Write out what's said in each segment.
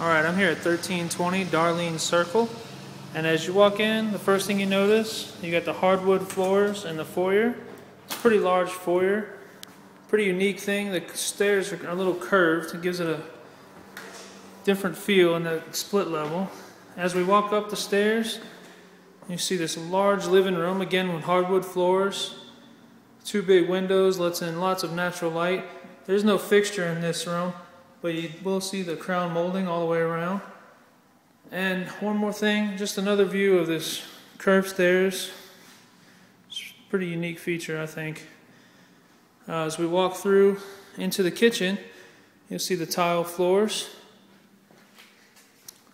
All right, I'm here at 1320 Darlene Circle. And as you walk in, the first thing you notice, you got the hardwood floors in the foyer. It's a pretty large foyer. Pretty unique thing. The stairs are a little curved. It gives it a different feel in the split level. As we walk up the stairs, you see this large living room, again with hardwood floors. Two big windows, lets in lots of natural light. There's no fixture in this room, but you will see the crown molding all the way around. And one more thing, just another view of this curved stairs. It's a pretty unique feature, I think. Uh, as we walk through into the kitchen, you'll see the tile floors.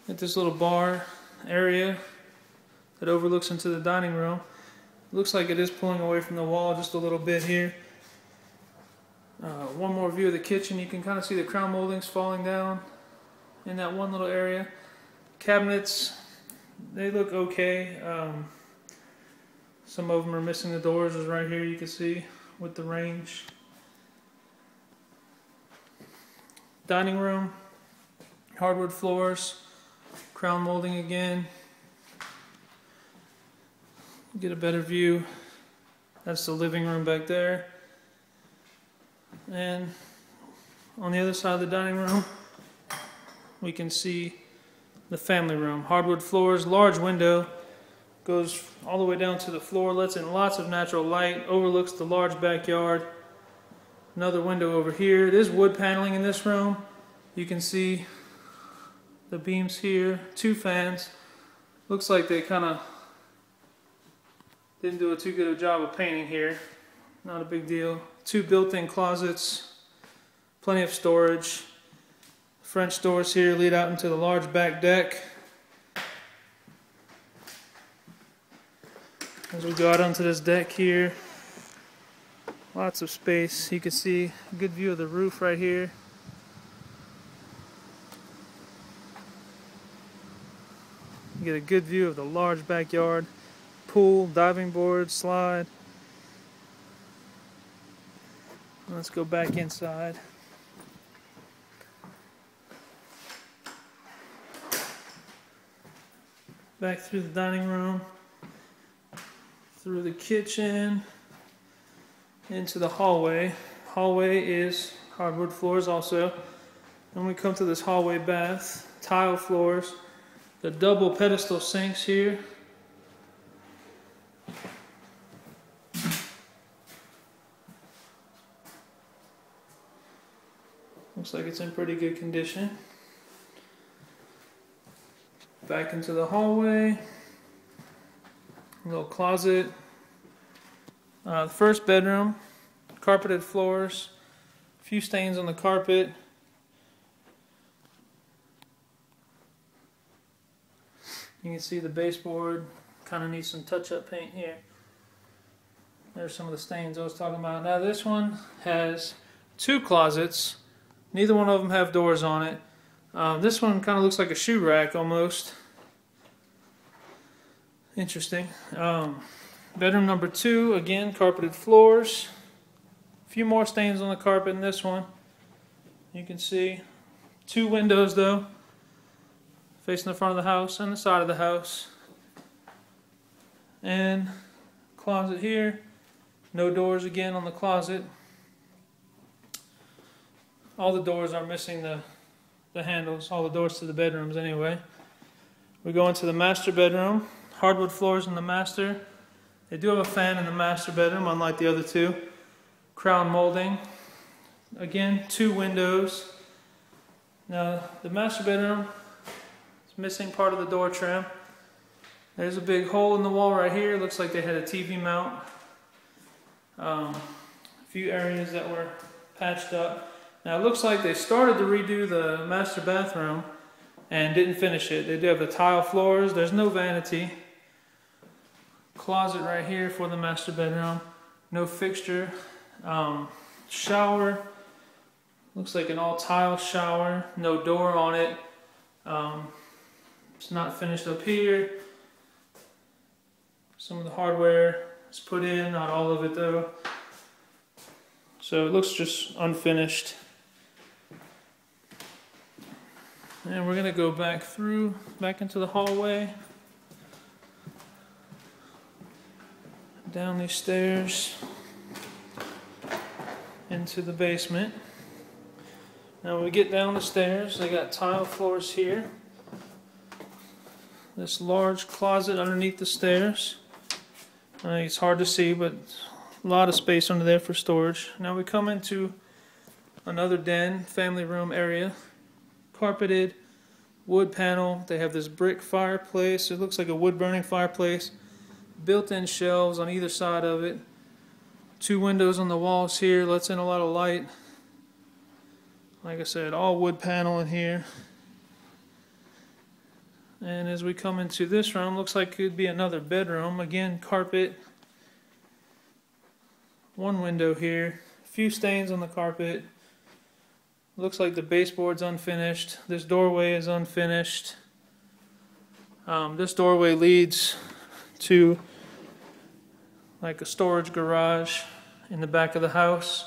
At this little bar area that overlooks into the dining room. Looks like it is pulling away from the wall just a little bit here. Uh, one more view of the kitchen. You can kind of see the crown moldings falling down in that one little area. Cabinets, they look okay. Um, some of them are missing the doors, is right here you can see with the range. Dining room, hardwood floors, crown molding again. Get a better view. That's the living room back there. And on the other side of the dining room, we can see the family room. Hardwood floors, large window, goes all the way down to the floor, lets in lots of natural light, overlooks the large backyard. Another window over here. It is wood paneling in this room. You can see the beams here, two fans. Looks like they kind of didn't do a too good a job of painting here. Not a big deal. Two built-in closets, plenty of storage. French doors here lead out into the large back deck. As we go out onto this deck here, lots of space. You can see a good view of the roof right here. You get a good view of the large backyard, pool, diving board, slide. Let's go back inside. Back through the dining room, through the kitchen, into the hallway. Hallway is hardwood floors also. Then we come to this hallway bath, tile floors, the double pedestal sinks here. Like it's in pretty good condition. Back into the hallway. Little closet. Uh, first bedroom, carpeted floors, a few stains on the carpet. You can see the baseboard kind of needs some touch-up paint here. There's some of the stains I was talking about. Now this one has two closets Neither one of them have doors on it. Um, this one kind of looks like a shoe rack almost. Interesting. Um, bedroom number two, again, carpeted floors. A few more stains on the carpet in this one. You can see two windows though, facing the front of the house and the side of the house. And closet here. No doors again on the closet all the doors are missing the, the handles, all the doors to the bedrooms anyway. We go into the master bedroom, hardwood floors in the master. They do have a fan in the master bedroom, unlike the other two. Crown molding. Again, two windows. Now, the master bedroom is missing part of the door trim. There's a big hole in the wall right here. Looks like they had a TV mount. Um, a few areas that were patched up. Now it looks like they started to redo the master bathroom and didn't finish it. They do have the tile floors. There's no vanity. Closet right here for the master bedroom. No fixture. Um, shower. Looks like an all tile shower. No door on it. Um, it's not finished up here. Some of the hardware is put in, not all of it though. So it looks just unfinished. And we're gonna go back through, back into the hallway. Down these stairs. Into the basement. Now we get down the stairs, they got tile floors here. This large closet underneath the stairs. Uh, it's hard to see, but a lot of space under there for storage. Now we come into another den, family room area. Carpeted wood panel. They have this brick fireplace. It looks like a wood burning fireplace. Built-in shelves on either side of it. Two windows on the walls here. Lets in a lot of light. Like I said, all wood panel in here. And as we come into this room, looks like it could be another bedroom. Again, carpet. One window here. A few stains on the carpet. Looks like the baseboard's unfinished. This doorway is unfinished. Um, this doorway leads to like a storage garage in the back of the house.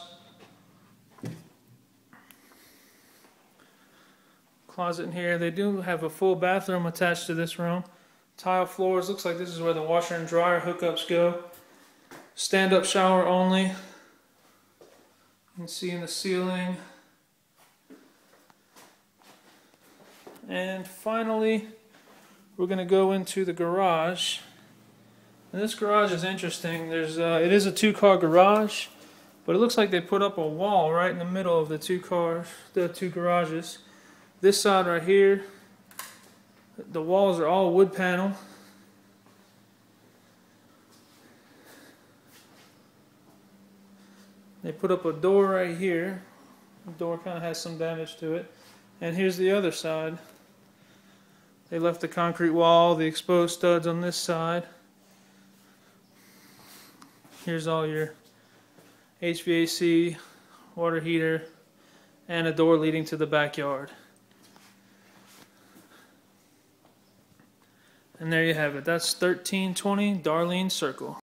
Closet in here. They do have a full bathroom attached to this room. Tile floors. Looks like this is where the washer and dryer hookups go. Stand up shower only. You can see in the ceiling. And finally, we're going to go into the garage. And this garage is interesting. There's uh, it is a two-car garage, but it looks like they put up a wall right in the middle of the two cars, the two garages. This side right here, the walls are all wood panel. They put up a door right here. The door kind of has some damage to it. And here's the other side. They left the concrete wall, the exposed studs on this side. Here's all your HVAC, water heater, and a door leading to the backyard. And there you have it. That's 1320 Darlene Circle.